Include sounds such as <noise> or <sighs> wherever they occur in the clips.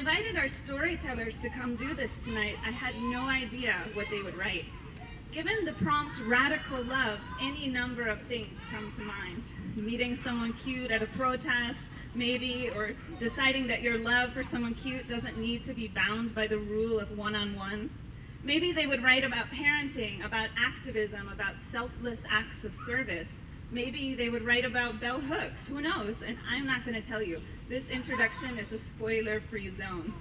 invited our storytellers to come do this tonight, I had no idea what they would write. Given the prompt radical love, any number of things come to mind. Meeting someone cute at a protest, maybe, or deciding that your love for someone cute doesn't need to be bound by the rule of one-on-one. -on -one. Maybe they would write about parenting, about activism, about selfless acts of service. Maybe they would write about bell hooks, who knows? And I'm not gonna tell you. This introduction is a spoiler-free zone.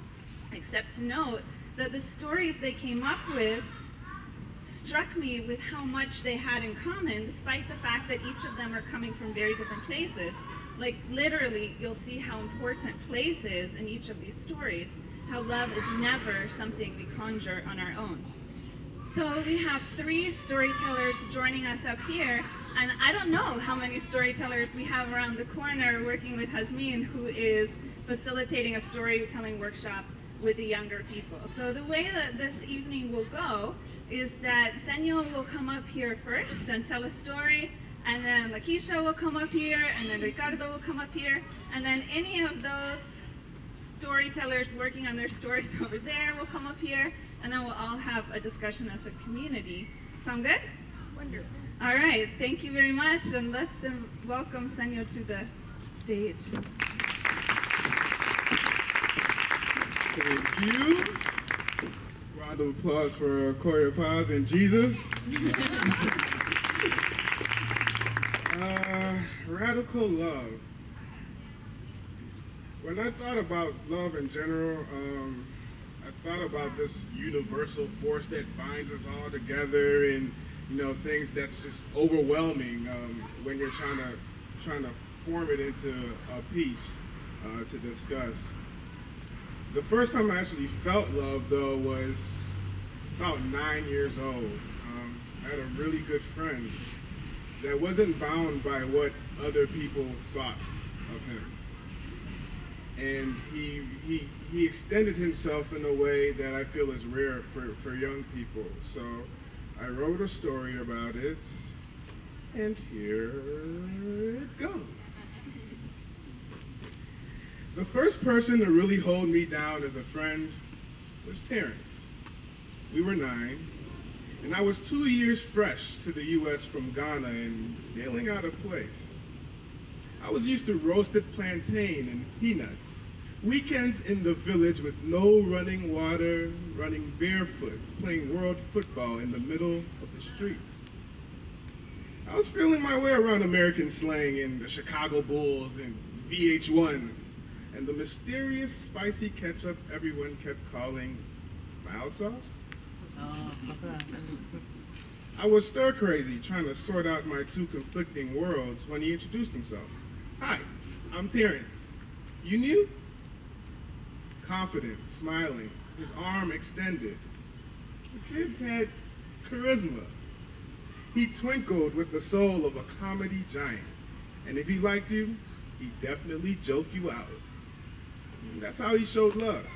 Except to note that the stories they came up with struck me with how much they had in common, despite the fact that each of them are coming from very different places. Like literally, you'll see how important place is in each of these stories, how love is never something we conjure on our own. So we have three storytellers joining us up here, and I don't know how many storytellers we have around the corner working with Hasmin, who is facilitating a storytelling workshop with the younger people. So the way that this evening will go is that Senyo will come up here first and tell a story, and then Lakeisha will come up here, and then Ricardo will come up here, and then any of those storytellers working on their stories <laughs> over there will come up here, and then we'll all have a discussion as a community. Sound good? Wonderful. All right, thank you very much, and let's um, welcome Senyo to the stage. Thank you. Round of applause for Corey Paz and Jesus. <laughs> uh, radical love. When I thought about love in general, um, I thought about this universal force that binds us all together and you know things that's just overwhelming um, when you're trying to trying to form it into a piece uh, to discuss. The first time I actually felt love, though, was about nine years old. Um, I had a really good friend that wasn't bound by what other people thought of him. And he, he, he extended himself in a way that I feel is rare for, for young people. So I wrote a story about it, and here it goes. The first person to really hold me down as a friend was Terrence. We were nine, and I was two years fresh to the U.S. from Ghana and feeling out of place. I was used to roasted plantain and peanuts, weekends in the village with no running water, running barefoot, playing world football in the middle of the streets. I was feeling my way around American slang and the Chicago Bulls and VH1 and the mysterious spicy ketchup everyone kept calling mild sauce? Oh, I was stir crazy trying to sort out my two conflicting worlds when he introduced himself. Hi, I'm Terrence. You knew? Confident, smiling, his arm extended. The kid had charisma. He twinkled with the soul of a comedy giant. And if he liked you, he definitely joked you out. That's how he showed love.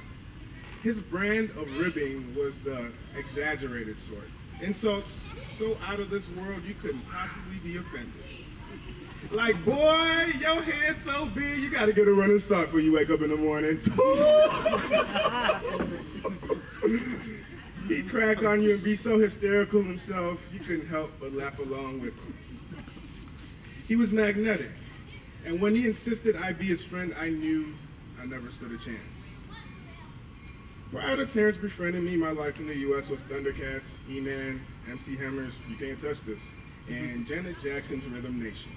His brand of ribbing was the exaggerated sort. Insults so out of this world you couldn't possibly be offended. Like, boy, your head so big, you gotta get a running start before you wake up in the morning. <laughs> He'd crack on you and be so hysterical himself, you couldn't help but laugh along with him. He was magnetic, and when he insisted I be his friend, I knew I never stood a chance. Prior to Terrence befriending me, my life in the U.S. was Thundercats, He-Man, MC Hammer's You Can't Touch This, and Janet Jackson's Rhythm Nation.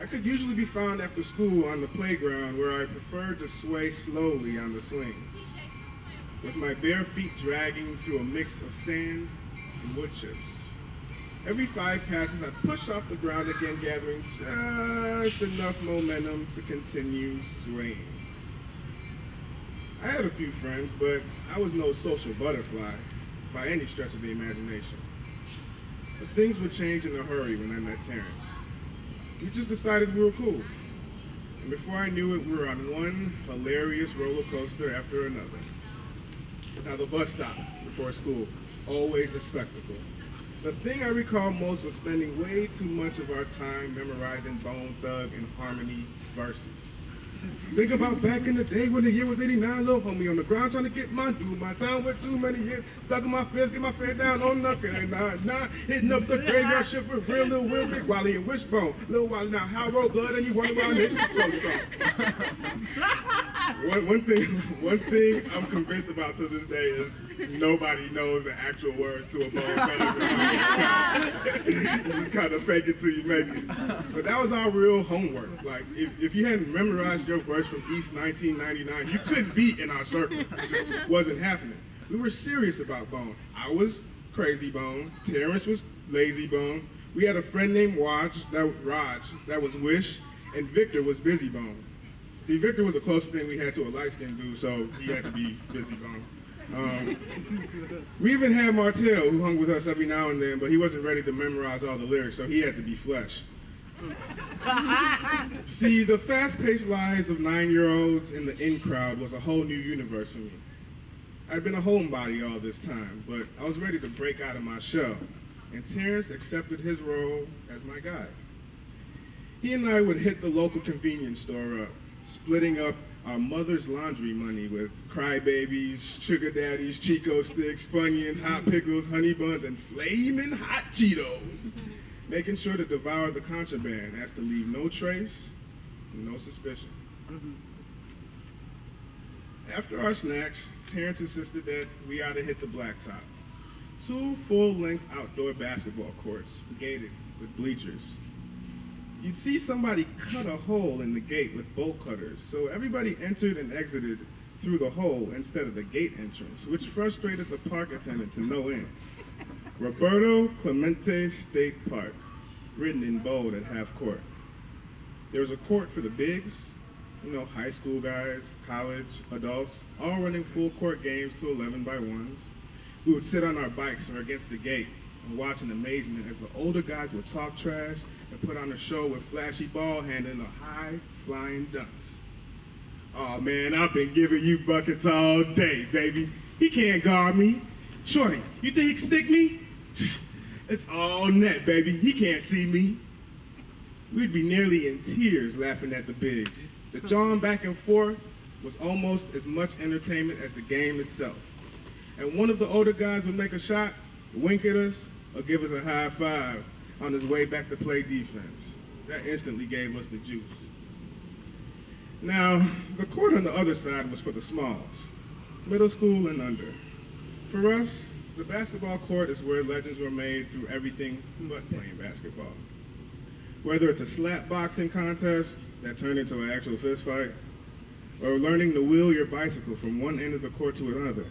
I could usually be found after school on the playground where I preferred to sway slowly on the swings, with my bare feet dragging through a mix of sand and wood chips. Every five passes, I push off the ground again, gathering just enough momentum to continue swaying. I had a few friends, but I was no social butterfly by any stretch of the imagination. But things would change in a hurry when I met Terrence. We just decided we were cool. And before I knew it, we were on one hilarious roller coaster after another. Now the bus stop before school, always a spectacle. The thing I recall most was spending way too much of our time memorizing Bone Thug and Harmony verses. Think about back in the day when the year was 89, little homie on the ground trying to get my due. My time with too many years, stuck in my fist, get my fair down on nothing. And nine, nine, hitting up the graveyard ship with real little Will Big Wally and Wishbone. Little Wally now, how roll blood and you wonder why niggas so strong. <laughs> one, one thing, <laughs> one thing I'm convinced about to this day is nobody knows the actual words to a bone <laughs> you just kind of fake it till you make it. But that was our real homework. Like, if, if you hadn't memorized your verse from East 1999, you couldn't be in our circle. It just wasn't happening. We were serious about Bone. I was Krayzie Bone. Terrence was Layzie Bone. We had a friend named Raj, that, Raj, that was Wish, and Victor was Bizzy Bone. See, Victor was the closest thing we had to a light-skinned dude, so he had to be Bizzy Bone. Um, we even had Martell, who hung with us every now and then, but he wasn't ready to memorize all the lyrics, so he had to be Flesh. See, the fast-paced lives of nine-year-olds in the in crowd was a whole new universe for me. I'd been a homebody all this time, but I was ready to break out of my shell, and Terrence accepted his role as my guide. He and I would hit the local convenience store up, splitting up our mother's laundry money with crybabies, sugar daddies, Chick-O-Sticks, Funyuns, hot pickles, honey buns, and flaming hot Cheetos. Mm-hmm. Making sure to devour the contraband has to leave no trace, no suspicion. Mm-hmm. After our snacks, Terrence insisted that we ought to hit the blacktop. Two full-length outdoor basketball courts, gated with bleachers. You'd see somebody cut a hole in the gate with bolt cutters, so everybody entered and exited through the hole instead of the gate entrance, which frustrated the park attendant to no end. Roberto Clemente State Park, written in bold at half court. There was a court for the bigs, you know, high school guys, college, adults, all running full court games to 11 by ones. We would sit on our bikes or against the gate and watch in amazement as the older guys would talk trash and put on a show with flashy ball handling or high flying dunks. Oh man, I've been giving you buckets all day, baby. He can't guard me. Shorty, you think he can stick me? <sighs> It's all net, baby. He can't see me. We'd be nearly in tears laughing at the bigs. The jawing back and forth was almost as much entertainment as the game itself. And one of the older guys would make a shot, wink at us, or give us a high five on his way back to play defense. That instantly gave us the juice. Now, the court on the other side was for the smalls, middle school and under. For us, the basketball court is where legends were made through everything but playing basketball. Whether it's a slap boxing contest that turned into an actual fist fight, or learning to wheel your bicycle from one end of the court to another.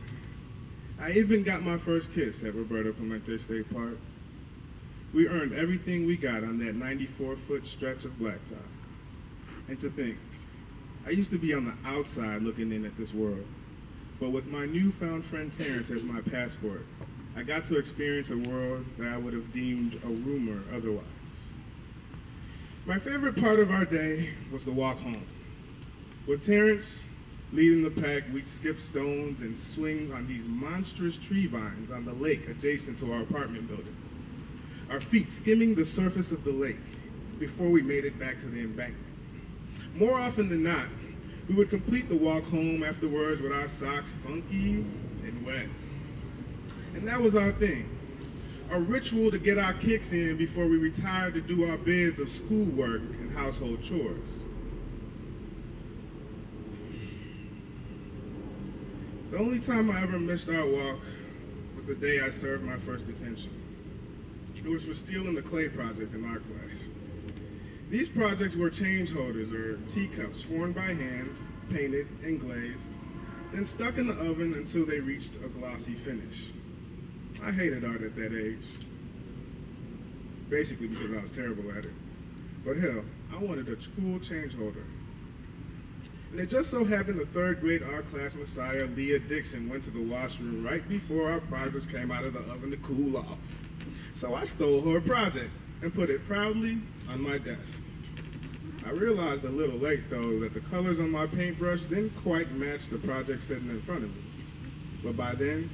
I even got my first kiss at Roberto Clemente State Park. We earned everything we got on that 94-foot stretch of blacktop. And to think, I used to be on the outside looking in at this world. But with my newfound friend Terrence as my passport, I got to experience a world that I would have deemed a rumor otherwise. My favorite part of our day was the walk home. With Terrence leading the pack, we'd skip stones and swing on these monstrous tree vines on the lake adjacent to our apartment building. Our feet skimming the surface of the lake before we made it back to the embankment. More often than not, we would complete the walk home afterwards with our socks funky and wet. And that was our thing. A ritual to get our kicks in before we retired to do our bids of schoolwork and household chores. The only time I ever missed our walk was the day I served my first detention. Was for stealing the clay project in our class. These projects were change holders or teacups formed by hand, painted and glazed, then stuck in the oven until they reached a glossy finish. I hated art at that age, basically because I was terrible at it. But hell, I wanted a cool change holder. And it just so happened the third grade art class messiah, Leah Dixon, went to the washroom right before our projects came out of the oven to cool off. So I stole her project and put it proudly on my desk. I realized a little late, though, that the colors on my paintbrush didn't quite match the project sitting in front of me. But by then,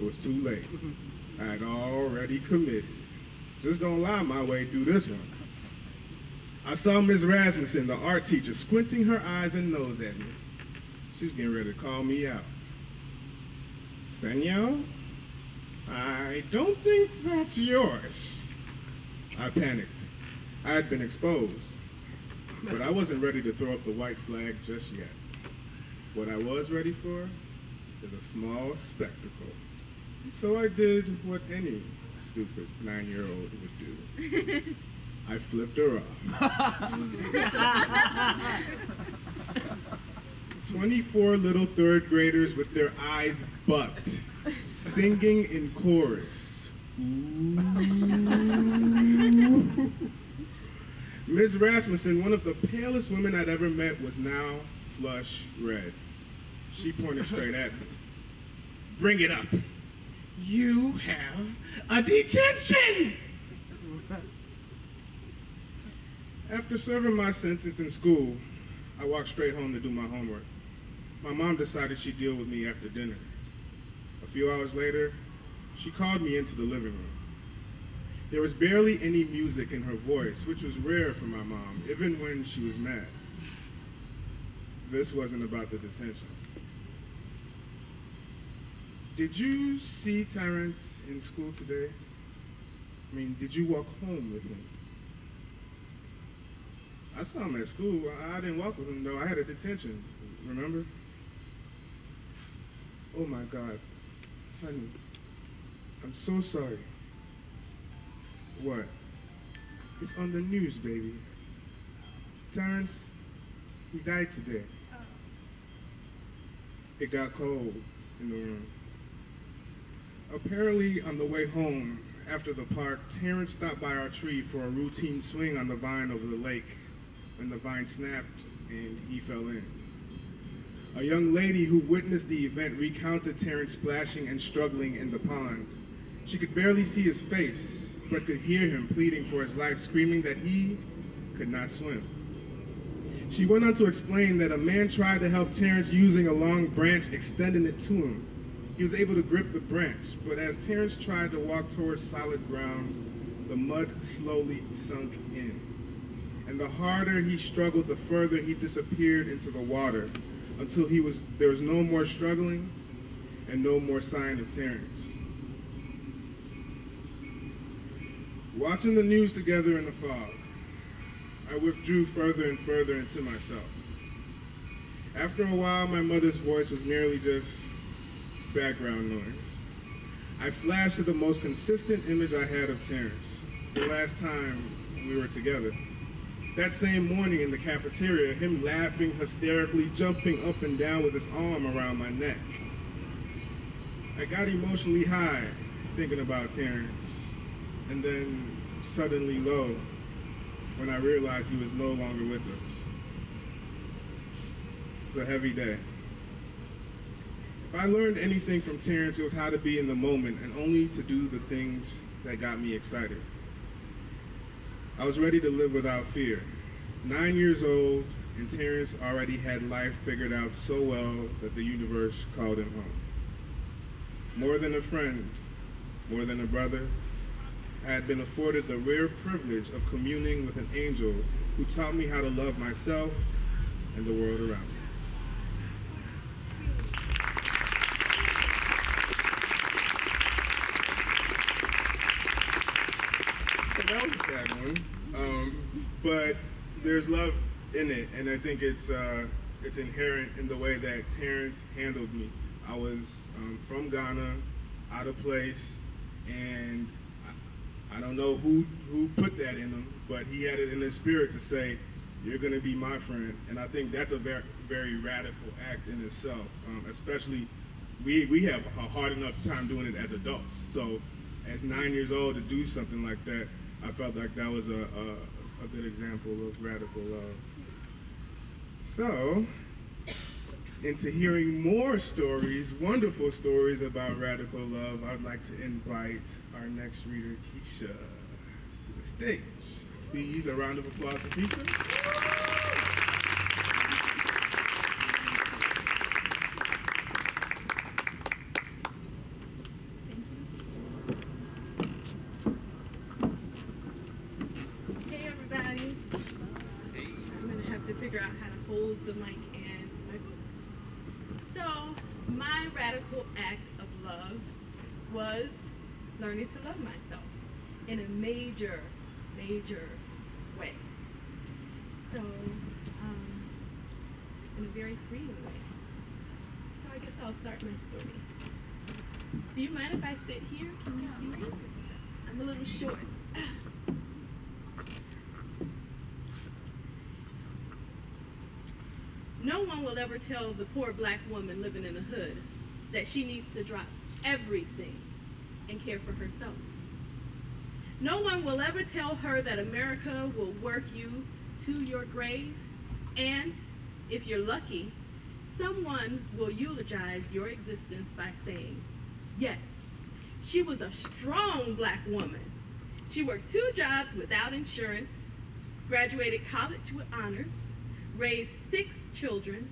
it was too late. Mm-hmm. I had already committed. Just gonna lie my way through this one. I saw Ms. Rasmussen, the art teacher, squinting her eyes and nose at me. She was getting ready to call me out. Senyo, I don't think that's yours. I panicked. I had been exposed, but I wasn't ready to throw up the white flag just yet. What I was ready for is a small spectacle. And so I did what any stupid nine-year-old would do. <laughs> I flipped her off. <laughs> 24 little third graders with their eyes bucked, singing in chorus. Ms. Rasmussen, one of the palest women I'd ever met, was now flush red. She pointed straight at me. Bring it up. You have a detention! After serving my sentence in school, I walked straight home to do my homework. My mom decided she'd deal with me after dinner. Few hours later, she called me into the living room. There was barely any music in her voice, which was rare for my mom, even when she was mad. This wasn't about the detention. Did you see Terrence in school today? I mean, did you walk home with him? I saw him at school. I didn't walk with him though. I had a detention. Remember? Oh my God, honey, I'm so sorry. What? It's on the news, baby. Terrence, he died today. Oh. It got cold in the room. Apparently, on the way home after the park, Terrence stopped by our tree for a routine swing on the vine over the lake when the vine snapped and he fell in. A young lady who witnessed the event recounted Terrence splashing and struggling in the pond. She could barely see his face, but could hear him pleading for his life, screaming that he could not swim. She went on to explain that a man tried to help Terrence using a long branch, extending it to him. He was able to grip the branch, but as Terrence tried to walk towards solid ground, the mud slowly sunk in. And the harder he struggled, the further he disappeared into the water until he was there was no more struggling and no more sign of Terrence. Watching the news together in the fog, I withdrew further and further into myself. After a while, my mother's voice was merely just background noise. I flashed to the most consistent image I had of Terrence, the last time we were together. That same morning in the cafeteria, him laughing, hysterically, jumping up and down with his arm around my neck. I got emotionally high thinking about Terrence, and then suddenly low when I realized he was no longer with us. It was a heavy day. If I learned anything from Terrence, it was how to be in the moment and only to do the things that got me excited. I was ready to live without fear. Nine years old, and Terrence already had life figured out so well that the universe called him home. More than a friend, more than a brother, I had been afforded the rare privilege of communing with an angel who taught me how to love myself and the world around me. So that was a sad one, um, but there's love in it, and I think it's uh, it's inherent in the way that Terrence handled me. I was um, from Ghana, out of place, and I, I don't know who who put that in him, but he had it in his spirit to say, "You're going to be my friend," and I think that's a very very radical act in itself, um, especially. We, we have a hard enough time doing it as adults. So, as nine years old to do something like that, I felt like that was a, a, a good example of radical love. So, into hearing more stories, wonderful stories about radical love, I'd like to invite our next reader, Keisha, to the stage. Please, a round of applause for Keisha. Hey everybody. radical act of love was learning to love myself in a major, major way. So, um, in a very freeing way. So I guess I'll start my story. Do you mind if I sit here? Can you see me? I'm a little short. No will ever tell the poor black woman living in the hood that she needs to drop everything and care for herself. No one will ever tell her that America will work you to your grave, and if you're lucky, someone will eulogize your existence by saying, yes, she was a strong black woman. She worked two jobs without insurance, graduated college with honors, raised six children,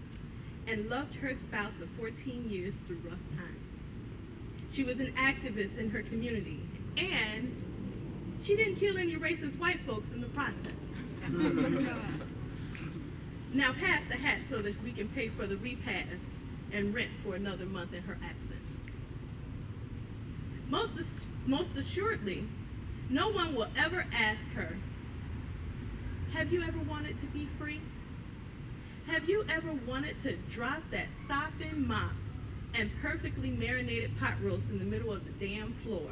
and loved her spouse of 14 years through rough times. She was an activist in her community, and she didn't kill any racist white folks in the process. <laughs> now pass the hat so that we can pay for the repast and rent for another month in her absence. Most, most assuredly, no one will ever ask her, have you ever wanted to be free? Have you ever wanted to drop that sopping mop and perfectly marinated pot roast in the middle of the damn floor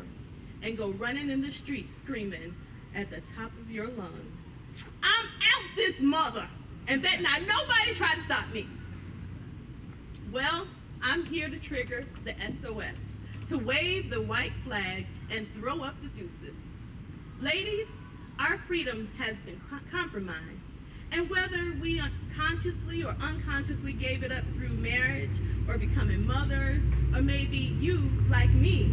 and go running in the streets screaming at the top of your lungs, I'm out this mother, and bet not nobody try to stop me. Well, I'm here to trigger the SOS, to wave the white flag and throw up the deuces. Ladies, our freedom has been compromised. And whether we consciously or unconsciously gave it up through marriage or becoming mothers, or maybe you, like me,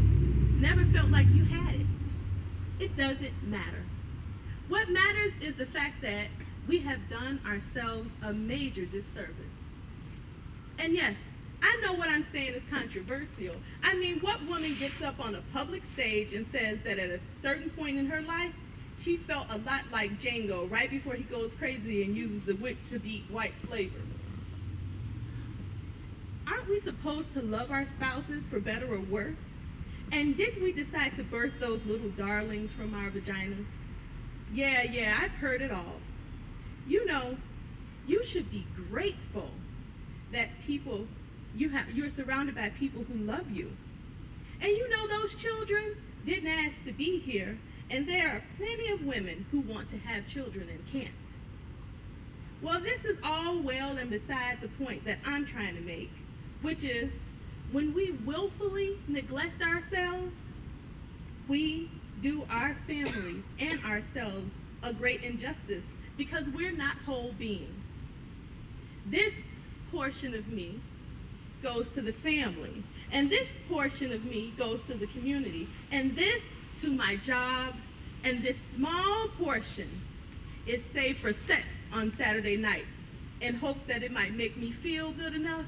never felt like you had it, it doesn't matter. What matters is the fact that we have done ourselves a major disservice. And yes, I know what I'm saying is controversial. I mean, what woman gets up on a public stage and says that at a certain point in her life, she felt a lot like Django right before he goes crazy and uses the whip to beat white slavers. Aren't we supposed to love our spouses for better or worse? And didn't we decide to birth those little darlings from our vaginas? Yeah, yeah, I've heard it all. You know, you should be grateful that people, you have, you're surrounded by people who love you. And you know those children didn't ask to be here, and there are plenty of women who want to have children and can't. Well, this is all well and beside the point that I'm trying to make, which is when we willfully neglect ourselves, we do our families and ourselves a great injustice because we're not whole beings. This portion of me goes to the family, and this portion of me goes to the community, and this to my job, and this small portion is saved for sex on Saturday nights in hopes that it might make me feel good enough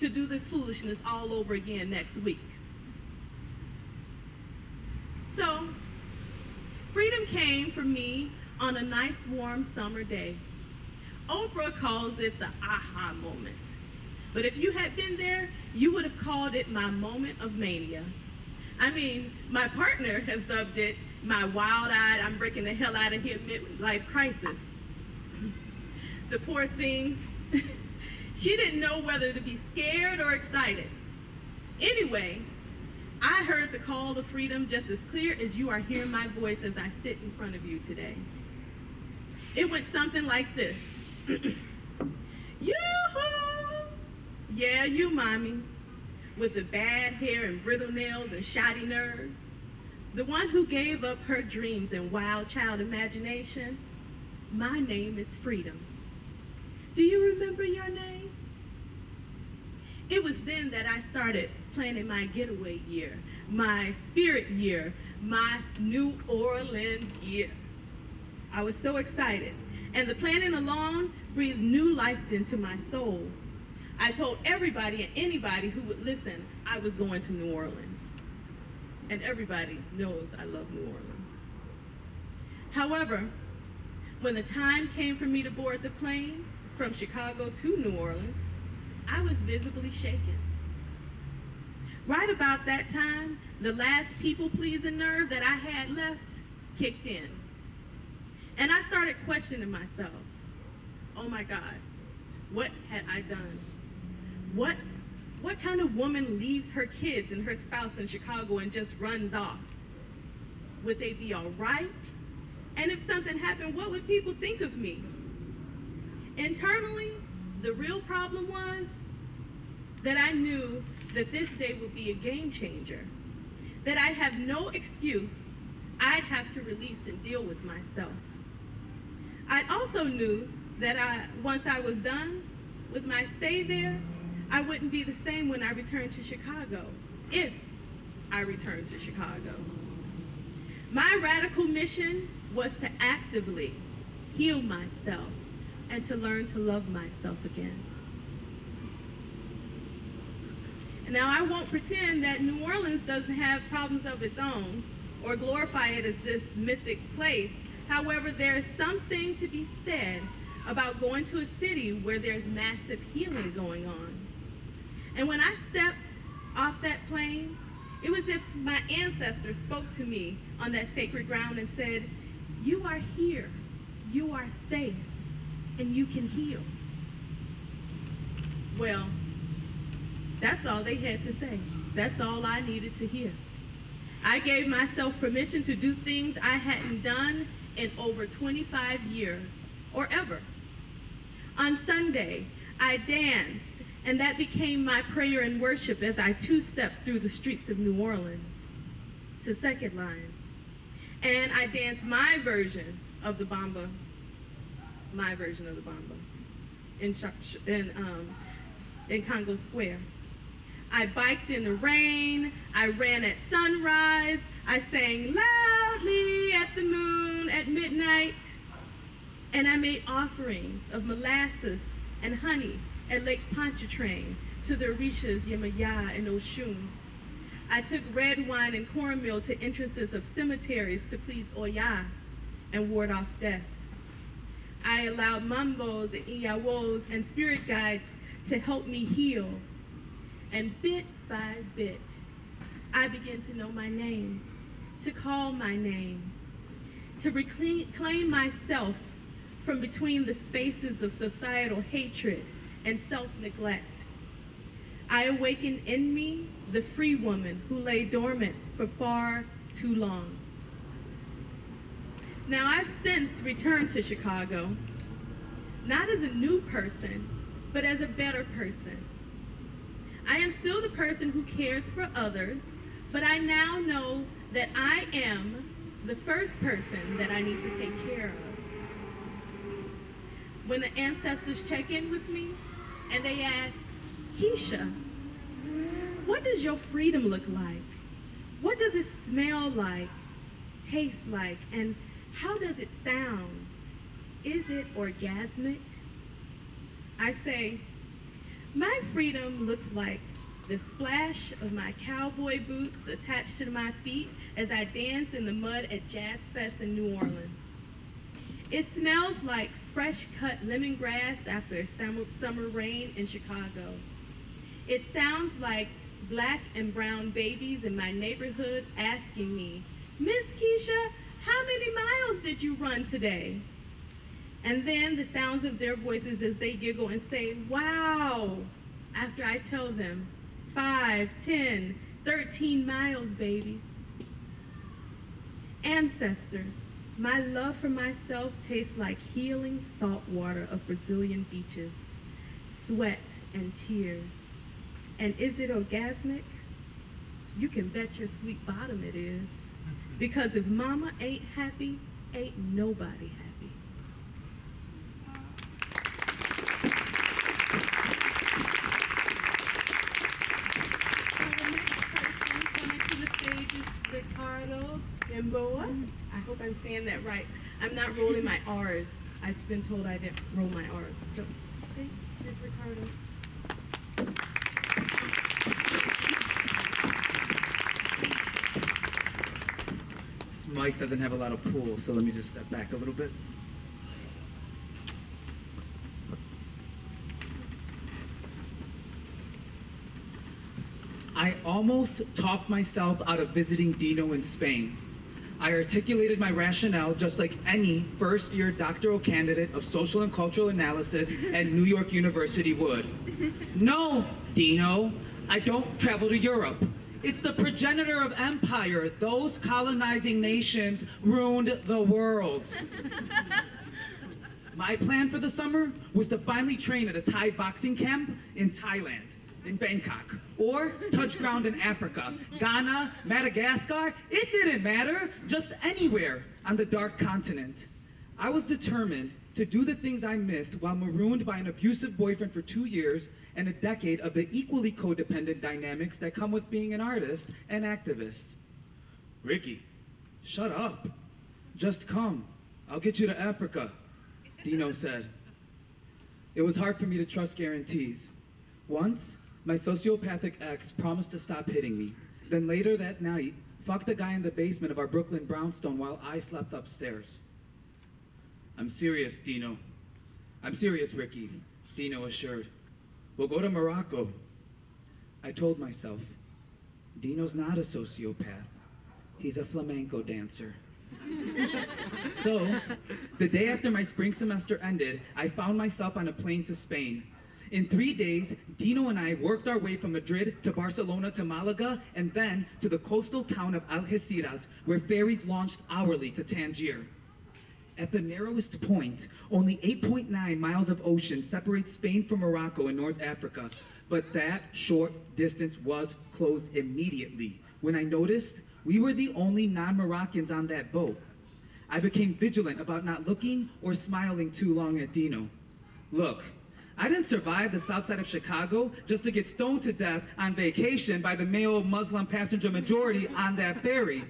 to do this foolishness all over again next week. So, freedom came for me on a nice warm summer day. Oprah calls it the aha moment. But if you had been there, you would have called it my moment of mania. I mean, my partner has dubbed it my wild-eyed, I'm breaking the hell out of here midlife crisis. the poor thing, <laughs> she didn't know whether to be scared or excited. Anyway, I heard the call to freedom just as clear as you are hearing my voice as I sit in front of you today. It went something like this. <clears throat> Yoo-hoo! Yeah, you, mommy, with the bad hair and brittle nails and shoddy nerves. The one who gave up her dreams and wild child imagination. My name is Freedom. Do you remember your name? It was then that I started planning my getaway year, my spirit year, my New Orleans year. I was so excited, and the planning alone breathed new life into my soul. I told everybody and anybody who would listen I was going to New Orleans. And everybody knows I love New Orleans. However, when the time came for me to board the plane from Chicago to New Orleans, I was visibly shaken. right about that time, the last people pleasing nerve that I had left kicked in. And I started questioning myself. Oh my God, what had I done? What, what kind of woman leaves her kids and her spouse in Chicago and just runs off? Would they be all right? And if something happened, what would people think of me? Internally, the real problem was that I knew that this day would be a game changer, that I'd have no excuse. I'd have to release and deal with myself. I also knew that I, once I was done with my stay there, I wouldn't be the same when I returned to Chicago, if I returned to Chicago. My radical mission was to actively heal myself and to learn to love myself again. Now, I won't pretend that New Orleans doesn't have problems of its own or glorify it as this mythic place. However, there is something to be said about going to a city where there's massive healing going on. And when I stepped off that plane, it was as if my ancestors spoke to me on that sacred ground and said, You are here, you are safe, and you can heal. Well, that's all they had to say. That's all I needed to hear. I gave myself permission to do things I hadn't done in over 25 years or ever. On Sunday, I danced, and that became my prayer and worship as I two-stepped through the streets of New Orleans to Second Lines. And I danced my version of the Bamba, my version of the Bamba in, in, um, in Congo Square. I biked in the rain. I ran at sunrise. I sang loudly at the moon at midnight. And I made offerings of molasses and honey at Lake Pontchartrain to the Orishas Yemaya and Oshun. I took red wine and cornmeal to entrances of cemeteries to please Oya and ward off death. I allowed mambos and iyawos and spirit guides to help me heal and bit by bit, I began to know my name, to call my name, to reclaim myself from between the spaces of societal hatred and self-neglect. I awakened in me the free woman who lay dormant for far too long. Now I've since returned to Chicago, not as a new person, but as a better person I am still the person who cares for others, but I now know that I am the first person that I need to take care of. When the ancestors check in with me and they ask, Keisha, what does your freedom look like? What does it smell like, taste like, and how does it sound? Is it orgasmic? I say, my freedom looks like the splash of my cowboy boots attached to my feet as I dance in the mud at Jazz Fest in New Orleans. It smells like fresh cut lemongrass after summer rain in Chicago. It sounds like black and brown babies in my neighborhood asking me, Miss Keisha, how many miles did you run today? And then the sounds of their voices as they giggle and say, wow, after I tell them, five, ten, thirteen miles, babies. Ancestors, my love for myself tastes like healing salt water of Brazilian beaches, sweat and tears. And is it orgasmic? You can bet your sweet bottom it is. Because if mama ain't happy, ain't nobody happy. Ricardo Gamboa. Hope I'm saying that right. I'm not rolling my R's. I've been told I didn't roll my R's. So, okay, here's Ricardo. This mic doesn't have a lot of pull, so let me just step back a little bit. I almost talked myself out of visiting Dino in Spain. I articulated my rationale just like any first year doctoral candidate of social and cultural analysis at New York University would. No, Dino, I don't travel to Europe. It's the progenitor of empire. Those colonizing nations ruined the world. My plan for the summer was to finally train at a Thai boxing camp in Thailand, in Bangkok, or touch ground in Africa, Ghana, Madagascar. It didn't matter, just anywhere on the dark continent. I was determined to do the things I missed while marooned by an abusive boyfriend for two years and a decade of the equally codependent dynamics that come with being an artist and activist. Ricky, shut up. Just come. I'll get you to Africa, Dino said. It was hard for me to trust guarantees. Once, my sociopathic ex promised to stop hitting me. Then later that night, fucked a guy in the basement of our Brooklyn brownstone while I slept upstairs. I'm serious, Dino. I'm serious, Ricky, Dino assured. We'll go to Morocco. I told myself, Dino's not a sociopath. He's a flamenco dancer. <laughs> so, the day after my spring semester ended, I found myself on a plane to Spain. In three days, Dino and I worked our way from Madrid to Barcelona to Malaga and then to the coastal town of Algeciras, where ferries launched hourly to Tangier. At the narrowest point, only 8.9 miles of ocean separate Spain from Morocco in North Africa, but that short distance was closed immediately when I noticed we were the only non-Moroccans on that boat. I became vigilant about not looking or smiling too long at Dino. Look, I didn't survive the south side of Chicago just to get stoned to death on vacation by the male Muslim passenger majority on that ferry.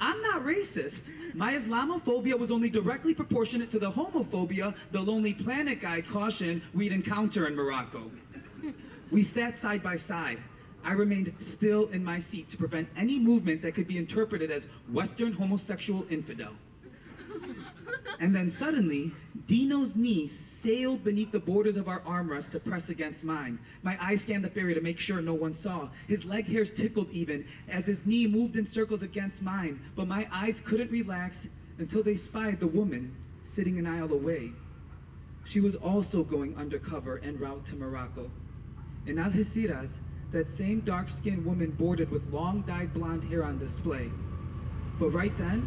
I'm not racist. My Islamophobia was only directly proportionate to the homophobia the Lonely Planet guide cautioned we'd encounter in Morocco. We sat side by side. I remained still in my seat to prevent any movement that could be interpreted as Western homosexual infidel. And then suddenly, Dino's knee sailed beneath the borders of our armrest to press against mine. My eyes scanned the ferry to make sure no one saw. His leg hairs tickled even as his knee moved in circles against mine, but my eyes couldn't relax until they spied the woman sitting an aisle away. She was also going undercover en route to Morocco. In Algeciras, that same dark-skinned woman boarded with long dyed blonde hair on display. But right then,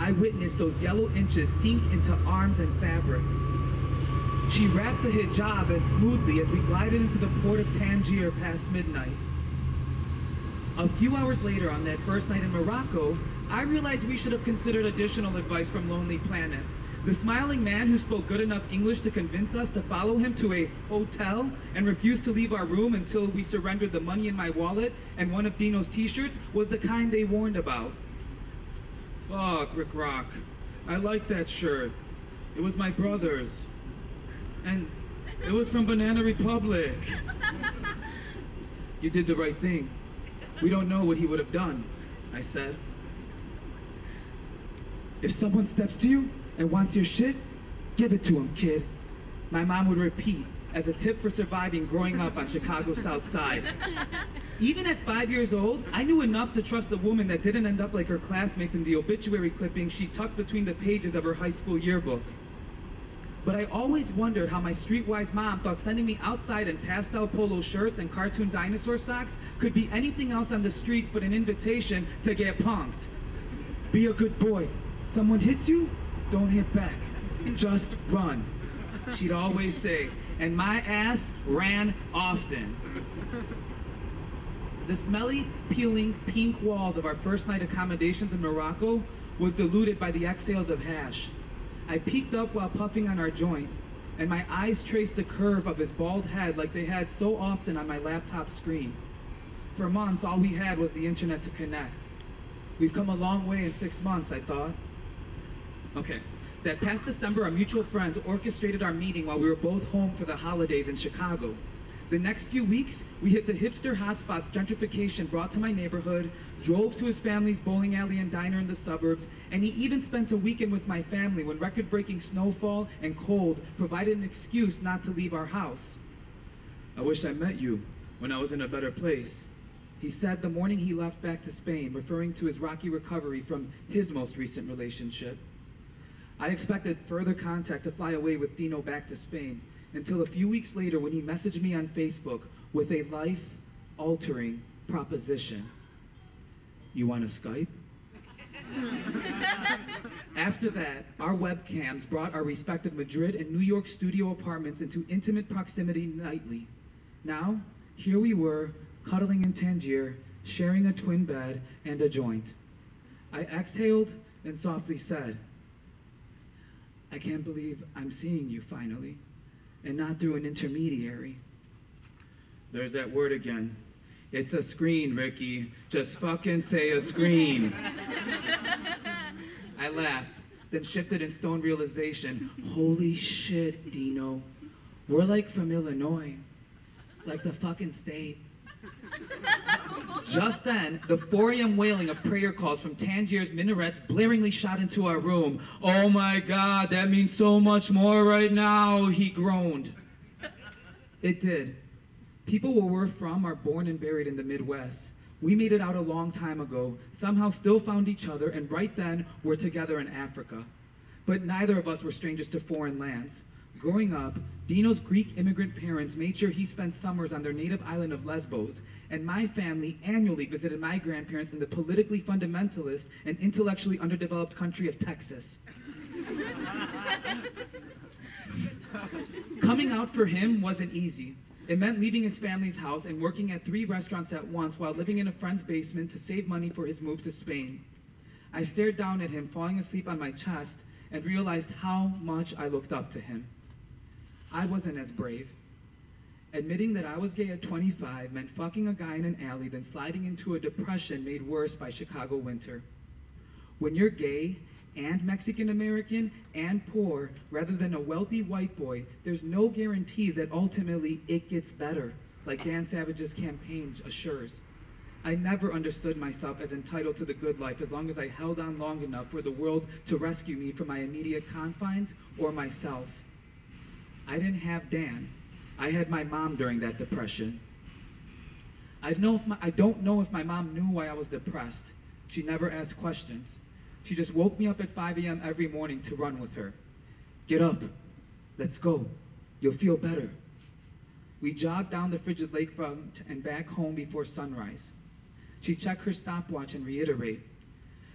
I witnessed those yellow inches sink into arms and fabric. She wrapped the hijab as smoothly as we glided into the port of Tangier past midnight. A few hours later, on that first night in Morocco, I realized we should have considered additional advice from Lonely Planet. The smiling man who spoke good enough English to convince us to follow him to a hotel and refused to leave our room until we surrendered the money in my wallet and one of Dino's t-shirts was the kind they warned about. Fuck, Rick Rock. I like that shirt. It was my brother's. And it was from Banana Republic. You did the right thing. We don't know what he would have done, I said. If someone steps to you and wants your shit, give it to him, kid. My mom would repeat as a tip for surviving growing up on Chicago's South Side. Even at five years old, I knew enough to trust a woman that didn't end up like her classmates in the obituary clipping she tucked between the pages of her high school yearbook. But I always wondered how my streetwise mom thought sending me outside in pastel polo shirts and cartoon dinosaur socks could be anything else on the streets but an invitation to get punked. Be a good boy. Someone hits you, don't hit back. Just run. She'd always say, and my ass ran often. The smelly, peeling pink walls of our first night accommodations in Morocco was diluted by the exhales of hash. I peeked up while puffing on our joint, and my eyes traced the curve of his bald head like they had so often on my laptop screen. For months, all we had was the internet to connect. We've come a long way in six months, I thought. Okay, that past December, our mutual friends orchestrated our meeting while we were both home for the holidays in Chicago. The next few weeks, we hit the hipster hotspots gentrification brought to my neighborhood, drove to his family's bowling alley and diner in the suburbs, and he even spent a weekend with my family when record-breaking snowfall and cold provided an excuse not to leave our house. I wish I met you when I was in a better place, He said the morning he left back to Spain, referring to his rocky recovery from his most recent relationship. I expected further contact to fly away with Dino back to Spain until a few weeks later when he messaged me on Facebook with a life altering proposition. You want to Skype? <laughs> After that, our webcams brought our respective Madrid and New York studio apartments into intimate proximity nightly. Now, here we were, cuddling in Tangier, sharing a twin bed and a joint. I exhaled and softly said, I can't believe I'm seeing you finally, and not through an intermediary. There's that word again. It's a screen, Ricky. Just fucking say a screen. <laughs> I laughed, then shifted in stone realization. Holy shit, Dino. We're like from Illinois. Like the fucking state. Just then, the 4 a.m. wailing of prayer calls from Tangier's minarets blaringly shot into our room. Oh my god, that means so much more right now, he groaned. It did. People where we're from are born and buried in the Midwest. We made it out a long time ago, somehow still found each other, and right then we're together in Africa. But neither of us were strangers to foreign lands. Growing up, Dino's Greek immigrant parents made sure he spent summers on their native island of Lesbos, and my family annually visited my grandparents in the politically fundamentalist and intellectually underdeveloped country of Texas. <laughs> Coming out for him wasn't easy. It meant leaving his family's house and working at three restaurants at once while living in a friend's basement to save money for his move to Spain. I stared down at him, falling asleep on my chest, and realized how much I looked up to him. I wasn't as brave. Admitting that I was gay at 25 meant fucking a guy in an alley, then sliding into a depression made worse by Chicago winter. When you're gay and Mexican American and poor, rather than a wealthy white boy, there's no guarantees that ultimately it gets better, like Dan Savage's campaign assures. I never understood myself as entitled to the good life as long as I held on long enough for the world to rescue me from my immediate confines or myself. I didn't have Dan. I had my mom during that depression. I, know if my, I don't know if my mom knew why I was depressed. She never asked questions. She just woke me up at 5 a.m. every morning to run with her. Get up. Let's go. You'll feel better. We jogged down the frigid lakefront and back home before sunrise. She checked her stopwatch and reiterate,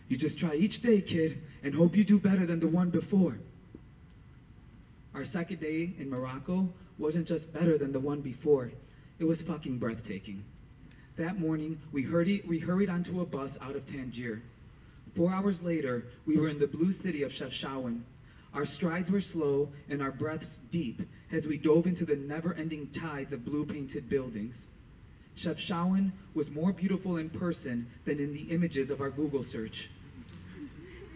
you just try each day, kid, and hope you do better than the one before. Our second day in Morocco wasn't just better than the one before, it was fucking breathtaking. That morning, we hurried, we hurried onto a bus out of Tangier. Four hours later, we were in the blue city of Chefchaouen. Our strides were slow and our breaths deep as we dove into the never-ending tides of blue-painted buildings. Chefchaouen was more beautiful in person than in the images of our Google search.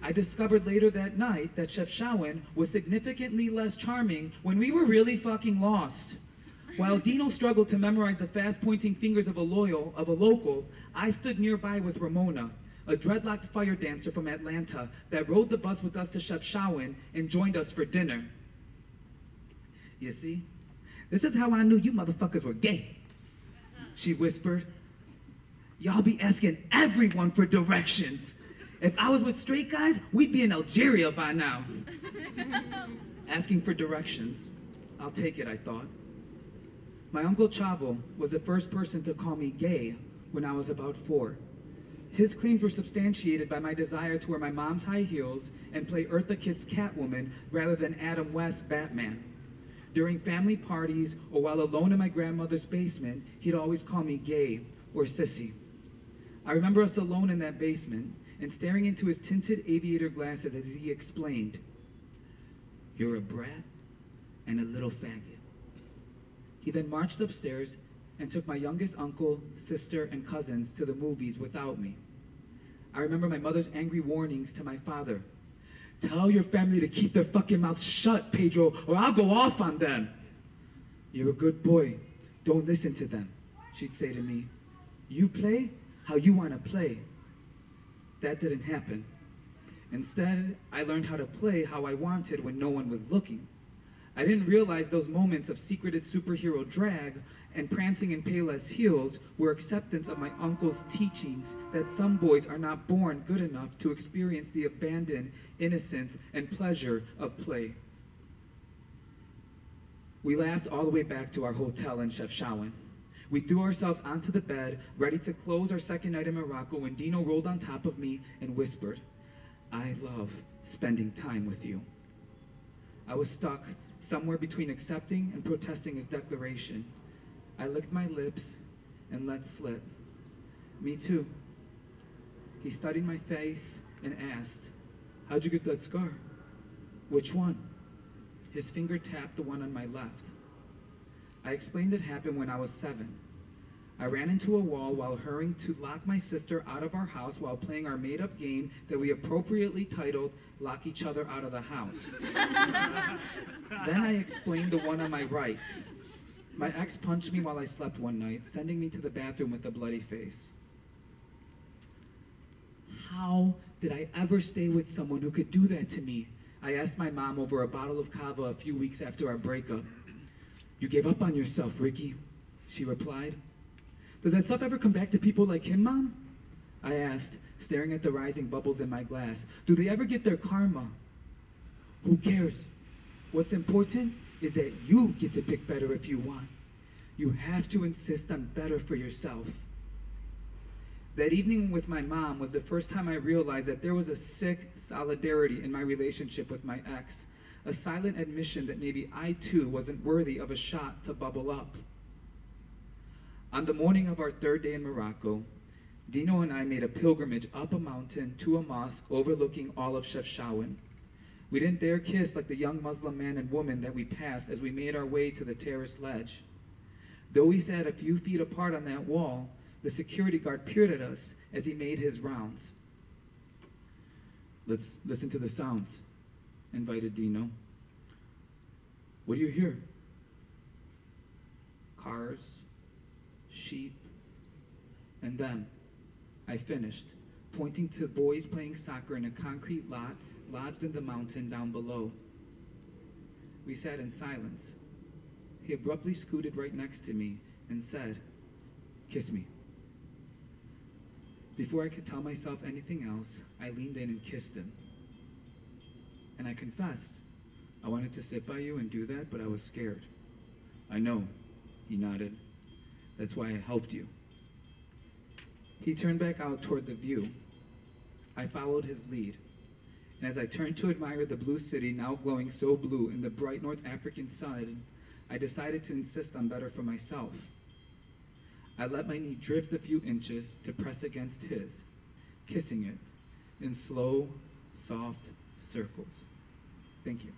I discovered later that night that Chef Chefchaouen was significantly less charming when we were really fucking lost. While Dino struggled to memorize the fast-pointing fingers of a loyal, of a local, I stood nearby with Ramona, a dreadlocked fire dancer from Atlanta that rode the bus with us to Chef Chefchaouen and joined us for dinner. You see, this is how I knew you motherfuckers were gay. She whispered, y'all be asking everyone for directions. If I was with straight guys, we'd be in Algeria by now. <laughs> Asking for directions. I'll take it, I thought. My uncle Chavo was the first person to call me gay when I was about four. His claims were substantiated by my desire to wear my mom's high heels and play Eartha Kitt's Catwoman rather than Adam West's Batman. During family parties or while alone in my grandmother's basement, he'd always call me gay or sissy. I remember us alone in that basement, and staring into his tinted aviator glasses as he explained, You're a brat and a little faggot. He then marched upstairs and took my youngest uncle, sister, and cousins to the movies without me. I remember my mother's angry warnings to my father. Tell your family to keep their fucking mouths shut, Pedro, or I'll go off on them. You're a good boy. Don't listen to them, she'd say to me. You play how you want to play. That didn't happen. Instead, I learned how to play how I wanted when no one was looking. I didn't realize those moments of secreted superhero drag and prancing in Payless heels were acceptance of my uncle's teachings that some boys are not born good enough to experience the abandon, innocence, and pleasure of play. We laughed all the way back to our hotel in Chefchaouen. We threw ourselves onto the bed, ready to close our second night in Morocco when Dino rolled on top of me and whispered, I love spending time with you. I was stuck somewhere between accepting and protesting his declaration. I licked my lips and let slip. Me too. He studied my face and asked, How'd you get that scar? Which one? His finger tapped the one on my left. I explained it happened when I was seven. I ran into a wall while hurrying to lock my sister out of our house while playing our made up game that we appropriately titled Lock Each Other Out of the House. <laughs> then I explained the one on my right. My ex punched me while I slept one night, sending me to the bathroom with a bloody face. How did I ever stay with someone who could do that to me? I asked my mom over a bottle of cava a few weeks after our breakup. You gave up on yourself, Ricky, she replied. Does that stuff ever come back to people like him, Mom? I asked, staring at the rising bubbles in my glass. Do they ever get their karma? Who cares? What's important is that you get to pick better if you want. You have to insist on better for yourself. That evening with my mom was the first time I realized that there was a sick solidarity in my relationship with my ex, a silent admission that maybe I too wasn't worthy of a shot to bubble up. On the morning of our third day in Morocco, Dino and I made a pilgrimage up a mountain to a mosque overlooking all of Chefchaouen. We didn't dare kiss like the young Muslim man and woman that we passed as we made our way to the terrace ledge. Though we sat a few feet apart on that wall, the security guard peered at us as he made his rounds. Let's listen to the sounds, invited Dino. What do you hear? Cars, sheep, and them. I finished, pointing to boys playing soccer in a concrete lot lodged in the mountain down below. We sat in silence. He abruptly scooted right next to me and said, Kiss me. Before I could tell myself anything else, I leaned in and kissed him. And I confessed, I wanted to sit by you and do that, but I was scared. I know, he nodded. That's why I helped you. He turned back out toward the view. I followed his lead. And as I turned to admire the blue city now glowing so blue in the bright North African sun, I decided to insist on better for myself. I let my knee drift a few inches to press against his, kissing it in slow, soft circles. Thank you.